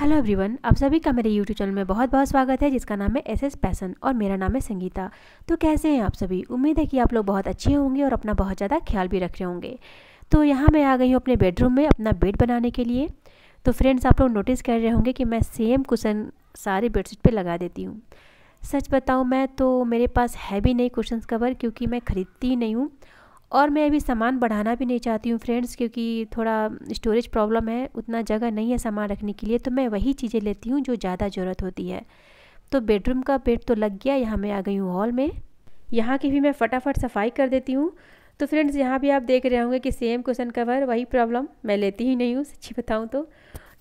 Hello everyone आप सभी का मेरे यूट्यूब चैनल में बहुत बहुत स्वागत है, जिसका नाम है एस एस पैसन और मेरा नाम है संगीता। तो कैसे हैं आप सभी? उम्मीद है कि आप लोग बहुत अच्छे होंगे और अपना बहुत ज़्यादा ख्याल भी रख रहे होंगे। तो यहाँ मैं आ गई हूँ अपने बेडरूम में अपना बेड बनाने के लिए। तो फ्रेंड्स आप लोग नोटिस कर रहे होंगे कि मैं सेम कुशन सारे बेडशीट पर लगा देती हूँ। सच बताऊँ मैं तो मेरे पास है भी नहीं कुशन कवर क्योंकि मैं ख़रीदती नहीं हूँ। और मैं अभी सामान बढ़ाना भी नहीं चाहती हूँ फ्रेंड्स, क्योंकि थोड़ा स्टोरेज प्रॉब्लम है, उतना जगह नहीं है सामान रखने के लिए तो मैं वही चीज़ें लेती हूँ जो ज़्यादा ज़रूरत होती है। तो बेडरूम का बेड तो लग गया, यहाँ मैं आ गई हूँ हॉल में। यहाँ की भी मैं फटाफट सफ़ाई कर देती हूँ। तो फ्रेंड्स, यहाँ भी आप देख रहे होंगे कि सेम क्वेश्चन कवर वही प्रॉब्लम मैं लेती ही नहीं हूँ, सच्ची बताऊँ तो।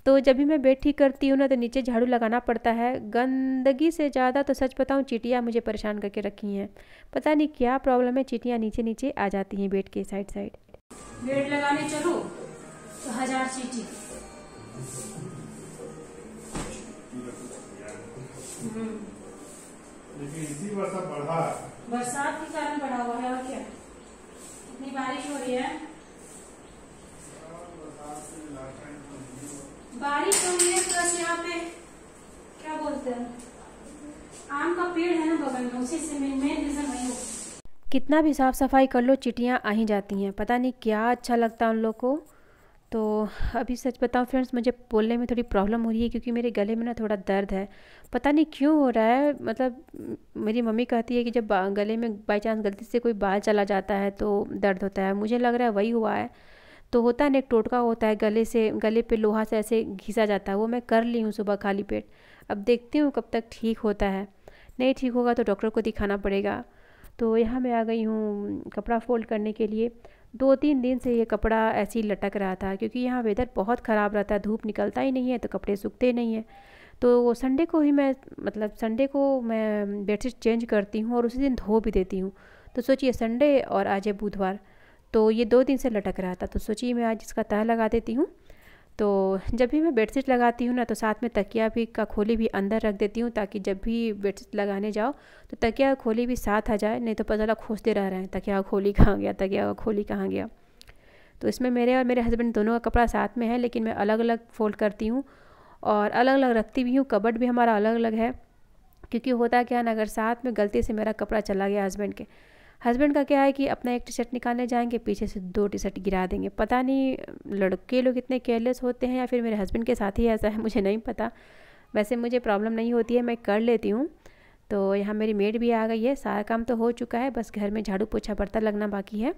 तो जब भी मैं बेड ठीक करती हूँ ना तो नीचे झाड़ू लगाना पड़ता है। गंदगी से ज़्यादा तो सच बताऊँ चीटियाँ मुझे परेशान करके रखी हैं। पता नहीं क्या प्रॉब्लम है चीटियाँ नीचे नीचे आ जाती हैं बेड के साइड साइड बेड लगाने चलो तो हज़ार चीटी। लेकिन इसी वर्षा बढ़ा बरसात के कारण बढ़ा हुआ है और क्या? इतनी बारिश हो रही है। बारिश हो रही है प्लस यहाँ पे क्या बोलते हैं? आम का पेड़ है ना बगल में, उसी से मेन रीजन वही हो। कितना भी साफ़ सफ़ाई कर लो चिटियाँ आ ही जाती हैं। पता नहीं क्या अच्छा लगता है उन लोग को। तो अभी सच बताऊँ फ्रेंड्स मुझे बोलने में थोड़ी प्रॉब्लम हो रही है, क्योंकि मेरे गले में ना थोड़ा दर्द है। पता नहीं क्यों हो रहा है मतलब मेरी मम्मी कहती है कि जब गले में बाई चांस गलती से कोई बाल चला जाता है तो दर्द होता है। मुझे लग रहा है वही हुआ है। तो होता है ना, एक टोटका होता है, गले से, गले पे लोहा से ऐसे घिसा जाता है, वो मैं कर ली हूँ सुबह खाली पेट। अब देखती हूँ कब तक ठीक होता है। नहीं ठीक होगा तो डॉक्टर को दिखाना पड़ेगा। तो यहाँ मैं आ गई हूँ कपड़ा फोल्ड करने के लिए। दो तीन दिन से ये कपड़ा ऐसे ही लटक रहा था, क्योंकि यहाँ वेदर बहुत ख़राब रहता है, धूप निकलता ही नहीं है तो कपड़े सूखते नहीं हैं। तो संडे को ही मैं मतलब संडे को मैं बेडशीट चेंज करती हूँ और उसी दिन धो भी देती हूँ। तो सोचिए संडे और आज है बुधवार। तो ये दो दिन से लटक रहा था। तो सोचिए मैं आज इसका तह लगा देती हूँ। तो जब भी मैं बेडशीट लगाती हूँ ना तो साथ में तकिया भी का खोली भी अंदर रख देती हूँ ताकि जब भी बेडशीट लगाने जाओ तो तकिया खोली भी साथ आ जाए, नहीं तो पता चला खोजते रह रहे हैं, तकिया खोली कहाँ गया, तकिया खोली कहाँ गया। तो इसमें मेरे और मेरे हस्बैंड दोनों का कपड़ा साथ में है, लेकिन मैं अलग अलग फोल्ड करती हूँ और अलग अलग रखती भी हूँ कबड भी हमारा अलग अलग है। क्योंकि होता क्या ना, अगर साथ में गलती से मेरा कपड़ा चला गया हस्बैंड के हस्बैंड का क्या है कि अपना एक टी शर्ट निकालने जाएँगे पीछे से दो टी शर्ट गिरा देंगे। पता नहीं लड़के लोग इतने केयरलेस होते हैं या फिर मेरे हस्बैंड के साथ ही ऐसा है मुझे नहीं पता। वैसे मुझे प्रॉब्लम नहीं होती है मैं कर लेती हूँ। तो यहाँ मेरी मेड भी आ गई है सारा काम तो हो चुका है बस घर में झाड़ू पोछा बर्तन लगना बाकी है।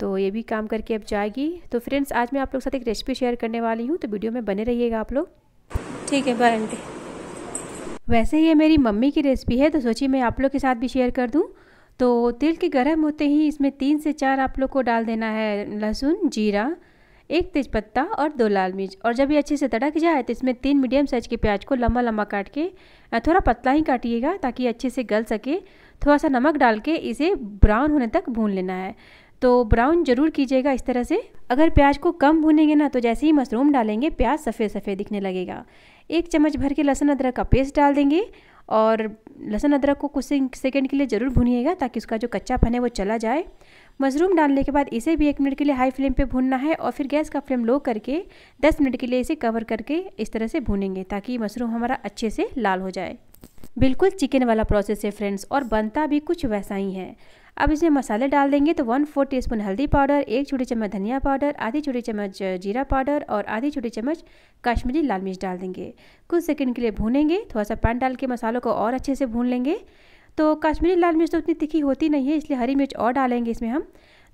तो ये भी काम करके अब जाएगी। तो फ्रेंड्स आज मैं आप लोग के साथ एक रेसिपी शेयर करने वाली हूँ तो वीडियो में बने रहिएगा आप लोग। ठीक है बाय आंटी वैसे ये मेरी मम्मी की रेसिपी है तो सोचिए मैं आप लोग के साथ भी शेयर कर दूँ। तो तेल के गर्म होते ही इसमें तीन से चार आप लोग को डाल देना है लहसुन, जीरा, एक तेज़पत्ता और दो लाल मिर्च। और जब ये अच्छे से तड़क जाए तो इसमें तीन मीडियम साइज़ के प्याज को लंबा लंबा काट के थोड़ा पतला ही काटिएगा ताकि अच्छे से गल सके। थोड़ा सा नमक डाल के इसे ब्राउन होने तक भून लेना है। तो ब्राउन ज़रूर कीजिएगा इस तरह से। अगर प्याज को कम भूनेंगे ना तो जैसे ही मशरूम डालेंगे, प्याज सफ़ेद सफ़ेद दिखने लगेगा। एक चम्मच भर के लहसुन अदरक का पेस्ट डाल देंगे और लहसुन अदरक को कुछ सेकंड के लिए ज़रूर भूनिएगा ताकि उसका जो कच्चा फन है वो चला जाए। मशरूम डालने के बाद इसे भी एक मिनट के लिए हाई फ्लेम पे भूनना है और फिर गैस का फ्लेम लो करके 10 मिनट के लिए इसे कवर करके इस तरह से भूनेंगे ताकि मशरूम हमारा अच्छे से लाल हो जाए। बिल्कुल चिकन वाला प्रोसेस है फ्रेंड्स और बनता भी कुछ वैसा ही है। अब इसमें मसाले डाल देंगे तो वन फोर टी स्पून हल्दी पाउडर, एक छोटी चम्मच धनिया पाउडर, आधी छोटी चम्मच जीरा पाउडर और आधी छोटी चम्मच कश्मीरी लाल मिर्च डाल देंगे। कुछ सेकंड के लिए भूनेंगे थोड़ा सा पानी डाल के मसालों को और अच्छे से भून लेंगे। तो कश्मीरी लाल मिर्च तो उतनी तीखी होती नहीं है, इसलिए हरी मिर्च और डालेंगे इसमें हम।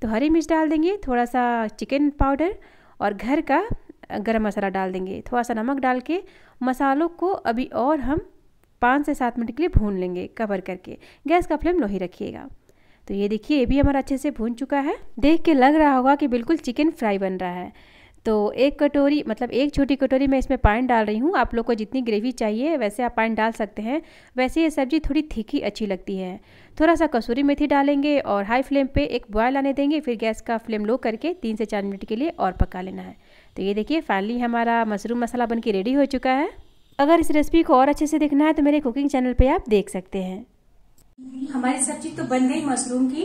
तो हरी मिर्च डाल देंगे थोड़ा सा चिकन पाउडर और घर का गर्म मसाला डाल देंगे। थोड़ा सा नमक डाल के मसालों को अभी और हम पाँच से सात मिनट के लिए भून लेंगे कवर करके। गैस का फ्लेम लो ही रखिएगा। तो ये देखिए, ये भी हमारा अच्छे से भून चुका है। देख के लग रहा होगा कि बिल्कुल चिकन फ्राई बन रहा है। तो एक कटोरी मतलब एक छोटी कटोरी मैं इसमें पानी डाल रही हूँ। आप लोग को जितनी ग्रेवी चाहिए, वैसे आप पानी डाल सकते हैं। वैसे ये सब्ज़ी थोड़ी थिकी अच्छी लगती है। थोड़ा सा कसूरी मेथी डालेंगे और हाई फ्लेम पे एक बॉयल आने देंगे। फिर गैस का फ्लेम लो करके तीन से चार मिनट के लिए और पका लेना है। तो ये देखिए, फाइनली हमारा मशरूम मसाला बन के रेडी हो चुका है। अगर इस रेसिपी को और अच्छे से देखना है तो मेरे कुकिंग चैनल पर आप देख सकते हैं। हमारी सब्ज़ी तो बन गई मशरूम की।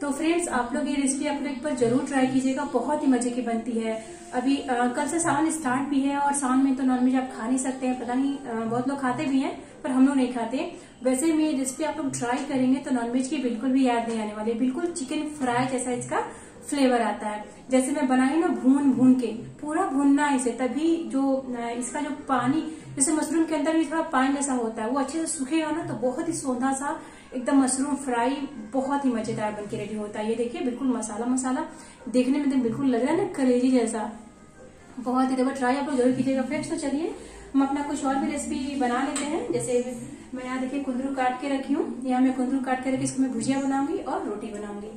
तो फ्रेंड्स आप लोग ये रेसिपी लोग एक बार ज़रूर ट्राई कीजिएगा बहुत ही मज़े की बनती है। अभी आ, कल से सावन स्टार्ट भी है और सावन में तो नॉनवेज आप खा नहीं सकते हैं पता नहीं आ, बहुत लोग खाते भी हैं पर हम लोग नहीं खाते। वैसे में ये रेसिपी आप लोग ट्राई करेंगे तो नॉनवेज की बिल्कुल भी याद नहीं आने वाली बिल्कुल चिकन फ्राई जैसा इसका फ्लेवर आता है। जैसे मैं बनाई ना भून भून के पूरा भूनना इसे तभी जो इसका जो पानी जैसे मशरूम के अंदर भी थोड़ा पानी जैसा होता है वो अच्छे से सूखेगा ना तो बहुत ही सौंधा सा एकदम मशरूम फ्राई बहुत ही मज़ेदार बन के रेडी होता है। ये देखिए, बिल्कुल मसाला मसाला। देखने में तो बिल्कुल लग रहा है ना कलेजी जैसा। बहुत ही देखो ट्राई आप लोग ज़रूर कीजिएगा। फ्रेंड्स तो चलिए, हम अपना कुछ और भी रेसिपी बना लेते हैं। जैसे मैं यहाँ देखिए कुंदरू काट के रखी हूँ। यहाँ मैं कुंदरू काट के रखी इसको मैं भुजिया बनाऊँगी और रोटी बनाऊँगी।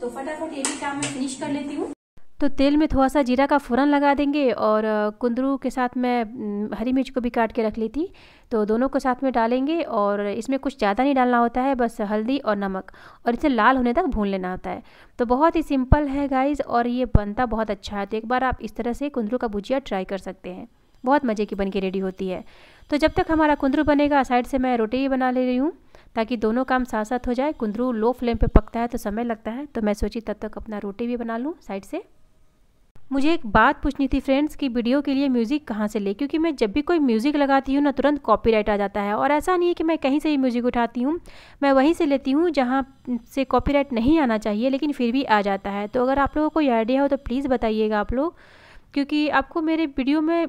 तो फटाफट ये भी काम मैं फिनिश कर लेती हूँ। तो तेल में थोड़ा सा जीरा का फ़ौरन लगा देंगे और कुंदरू के साथ मैं हरी मिर्च को भी काट के रख ली थी तो दोनों को साथ में डालेंगे और इसमें कुछ ज़्यादा नहीं डालना होता है, बस हल्दी और नमक। और इसे लाल होने तक भून लेना होता है। तो बहुत ही सिंपल है गाइज़ और ये बनता बहुत अच्छा है। तो एक बार आप इस तरह से कुंदरू का भुजिया ट्राई कर सकते हैं। बहुत मज़े की बन के रेडी होती है। तो जब तक हमारा कुंदरू बनेगा, साइड से मैं रोटी बना ले रही हूँ, ताकि दोनों काम साथ साथ हो जाए। कुंदरू लो फ्लेम पे पकता है तो समय लगता है तो मैं सोची तब तक अपना रोटी भी बना लूँ साइड से। मुझे एक बात पूछनी थी फ्रेंड्स कि वीडियो के लिए म्यूज़िक कहाँ से ले? क्योंकि मैं जब भी कोई म्यूज़िक लगाती हूँ ना, तुरंत कॉपीराइट आ जाता है। और ऐसा नहीं है कि मैं कहीं से ही म्यूज़िक उठाती हूँ। मैं वहीं से लेती हूँ जहाँ से कॉपीराइट नहीं आना चाहिए, लेकिन फिर भी आ जाता है। तो अगर आप लोगों को कोई आइडिया हो तो प्लीज़ बताइएगा आप लोग, क्योंकि आपको मेरे वीडियो में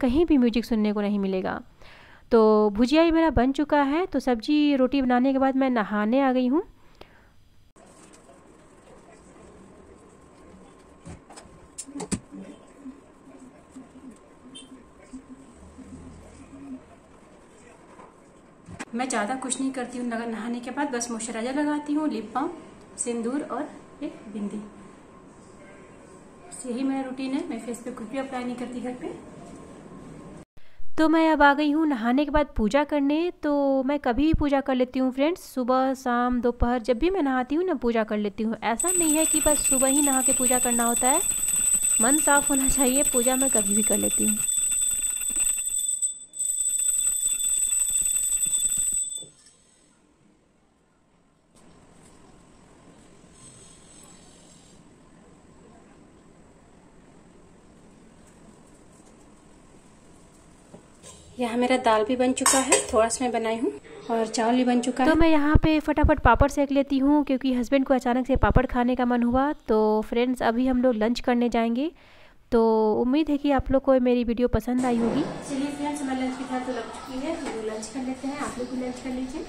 कहीं भी म्यूज़िक सुनने को नहीं मिलेगा। तो भुजिया ही मेरा बन चुका है। तो सब्ज़ी रोटी बनाने के बाद मैं नहाने आ गई हूँ। मैं ज़्यादा कुछ नहीं करती हूँ नहाने के बाद बस मॉइस्चराइजर लगाती हूँ लिप बाम सिंदूर और एक बिंदी। यही मेरा रूटीन है। मैं फेस पे कुछ भी अप्लाई नहीं करती घर पे। तो मैं अब आ गई हूँ नहाने के बाद पूजा करने। तो मैं कभी भी पूजा कर लेती हूँ फ्रेंड्स सुबह, शाम, दोपहर जब भी मैं नहाती हूँ ना, पूजा कर लेती हूँ। ऐसा नहीं है कि बस सुबह ही नहा के पूजा करना होता है। मन साफ़ होना चाहिए, पूजा मैं कभी भी कर लेती हूँ। यहाँ मेरा दाल भी बन चुका है थोड़ा सा मैं बनाई हूँ और चावल भी बन चुका तो है। मैं यहाँ पे फटाफट पापड़ सेक लेती हूँ क्योंकि हस्बैंड को अचानक से पापड़ खाने का मन हुआ तो फ्रेंड्स अभी हम लोग लंच करने जाएँगे। तो उम्मीद है कि आप लोग को मेरी वीडियो पसंद आई होगी। चलिए फ्रेंड्स हमारे लंच की तो लग चुकी है तो लंच कर लेते हैं आप लोग भी लंच कर लीजिए।